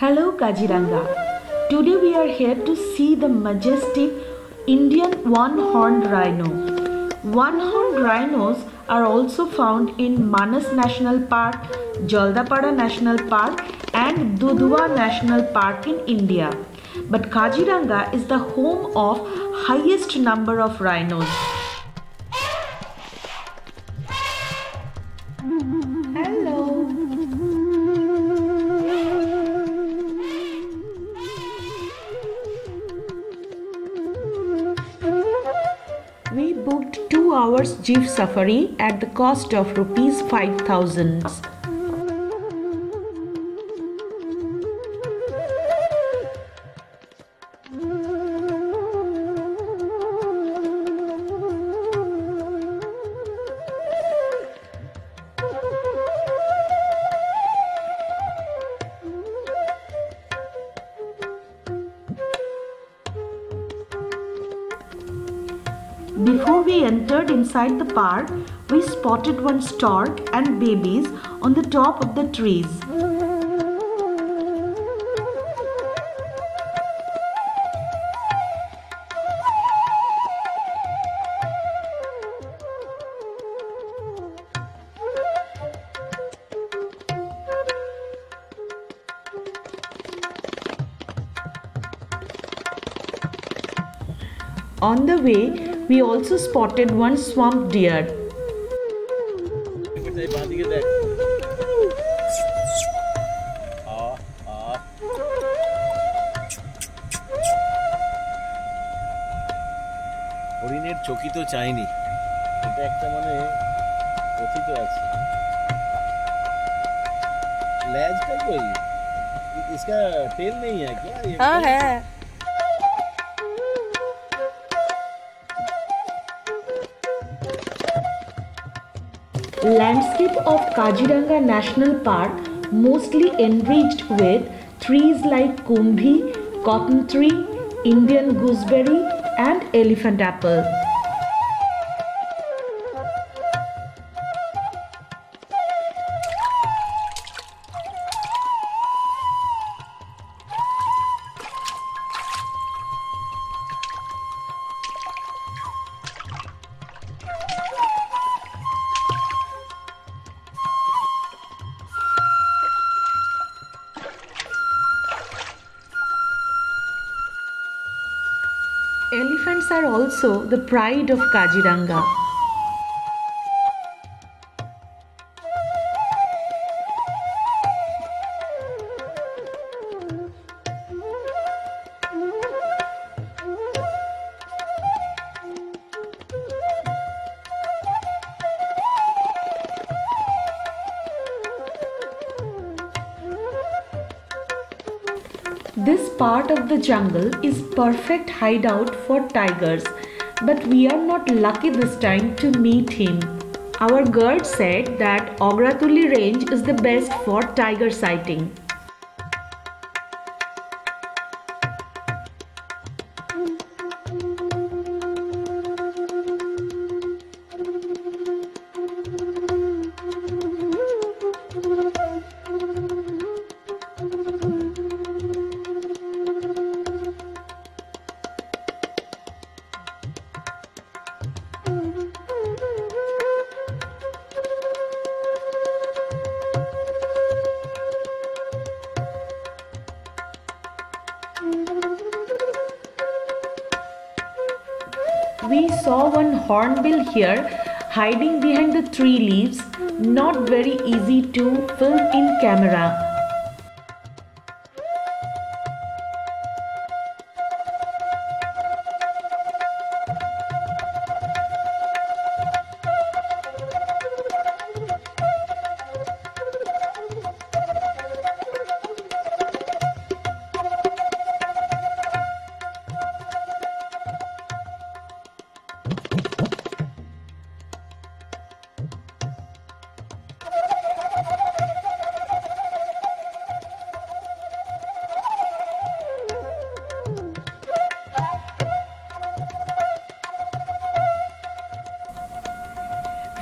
Hello Kaziranga. Today we are here to see the majestic Indian one-horned rhino. One-horned rhinos are also found in Manas National Park, Jaldapara National Park and Dudhwa National Park in India. But Kaziranga is the home of highest number of rhinos. Hours jeep safari at the cost of rupees 5000. Before we entered inside the park, we spotted one stork and babies on the top of the trees. On the way, we also spotted one swamp deer. বাঁদিকে দেখ আ আ হরিণের চকি তো চাইনি এটা একটা মানে কথিত আছে লেজটা কই इसका टेल नहीं है क्या ये हाँ है Landscape of Kaziranga National Park mostly enriched with trees like kumbhi, cotton tree, Indian gooseberry and elephant apple. Are also the pride of Kaziranga. Part of the jungle is perfect hideout for tigers, but we are not lucky this time to meet him. Our guide said that Agaratoli range is the best for tiger sighting. We saw one hornbill here hiding behind the tree leaves, not very easy to film in camera.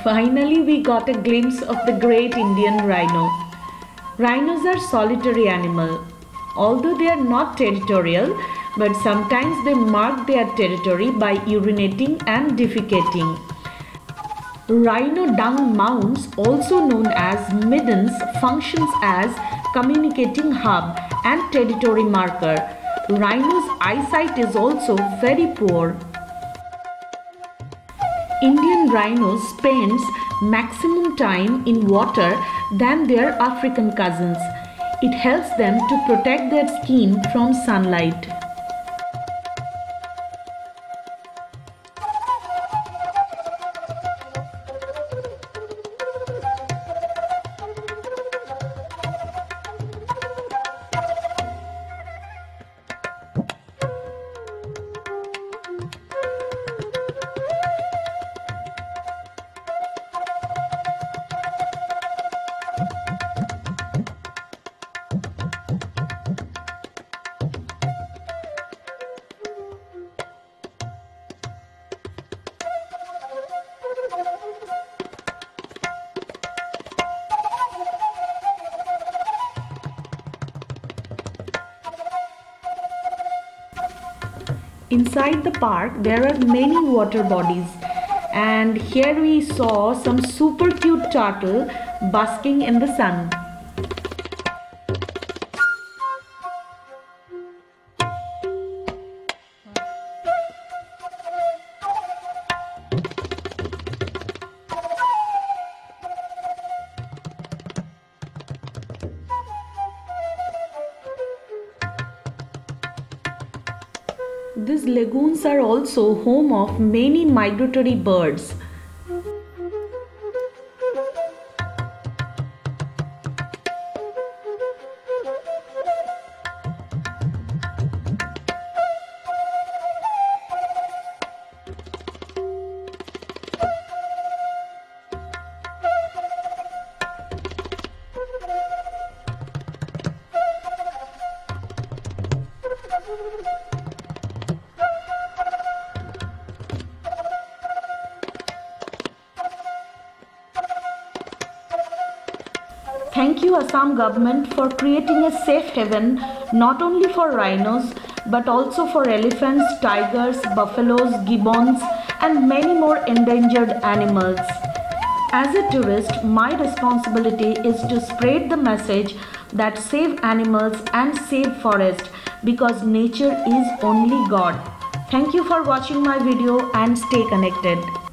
Finally, we got a glimpse of the great Indian rhino. Rhinos are solitary animal. although they are not territorial, but sometimes they mark their territory by urinating and defecating. Rhino dung mounds, also known as middens, functions as communicating hub and territory marker. Rhino's eyesight is also very poor. Indian rhino spends maximum time in water than their African cousins. It helps them to protect their skin from sunlight. Inside the park there are many water bodies and here we saw some super cute turtle basking in the sun. These lagoons are also home of many migratory birds. Thank you Assam government for creating a safe haven not only for rhinos but also for elephants, tigers, buffaloes, gibbons and many more endangered animals. As a tourist, my responsibility is to spread the message that save animals and save forest because nature is only God. Thank you for watching my video and stay connected.